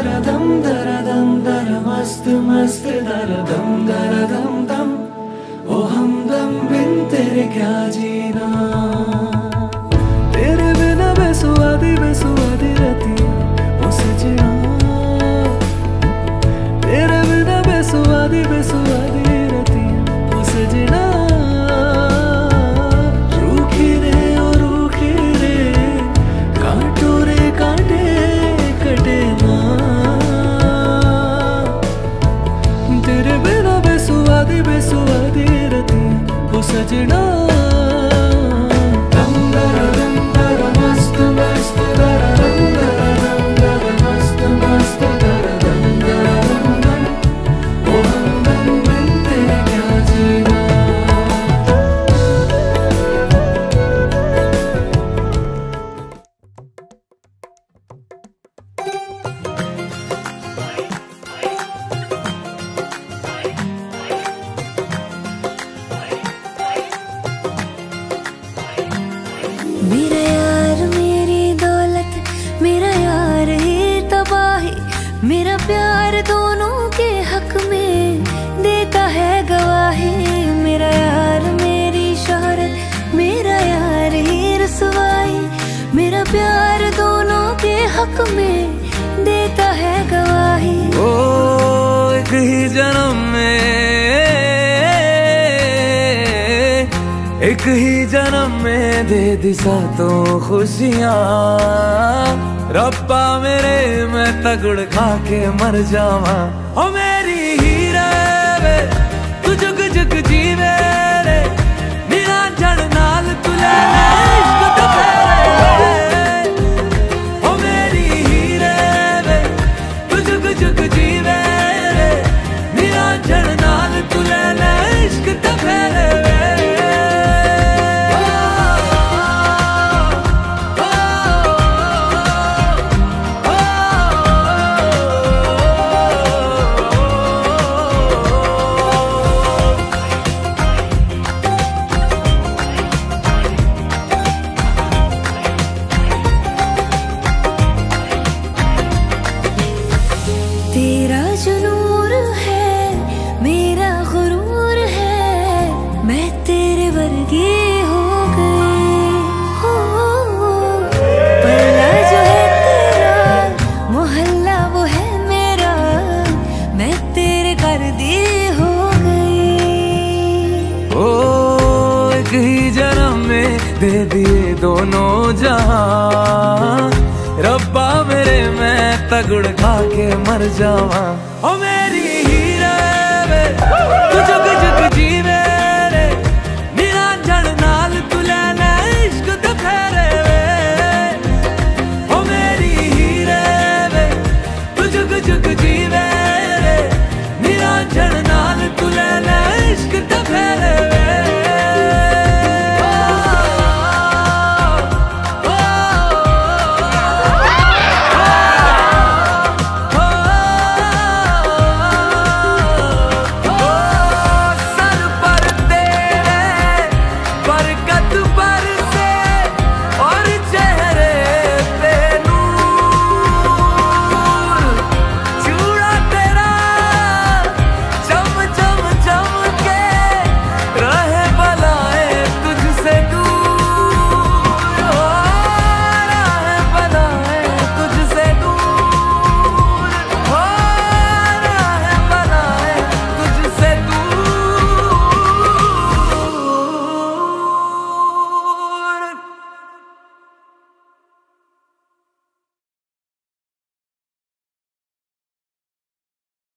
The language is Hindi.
दर दम दर दम दर मस्त मस्त दर दम। दर दम दम ओ हमदम बिन तेरे क्या जीना। सजना प्यार दोनों के हक में देता है गवाही। मेरा यार, मेरी शहरत मेरा यार ही रसवाई। मेरा प्यार दोनों के हक में देता है गवाही। ओ, एक ही जन्म एक ही जन्म में दे दिशा तो खुशियाँ। रब्बा मेरे, मैं तगड़ खा के मर जावा। ओ मेरी हीरे वे तू जुग जुग तेरा जुनूर है, मेरा गुरूर है, मैं तेरे वर्गी हो गई हो पल्ला जो है तेरा, मोहल्ला वो है मेरा, मैं तेरे कर दी हो गई ओ, एक ही जन्म में दे दिए दोनों जहाँ रब्बा मेरे मैं तगड़ खा के मर जावा। ओ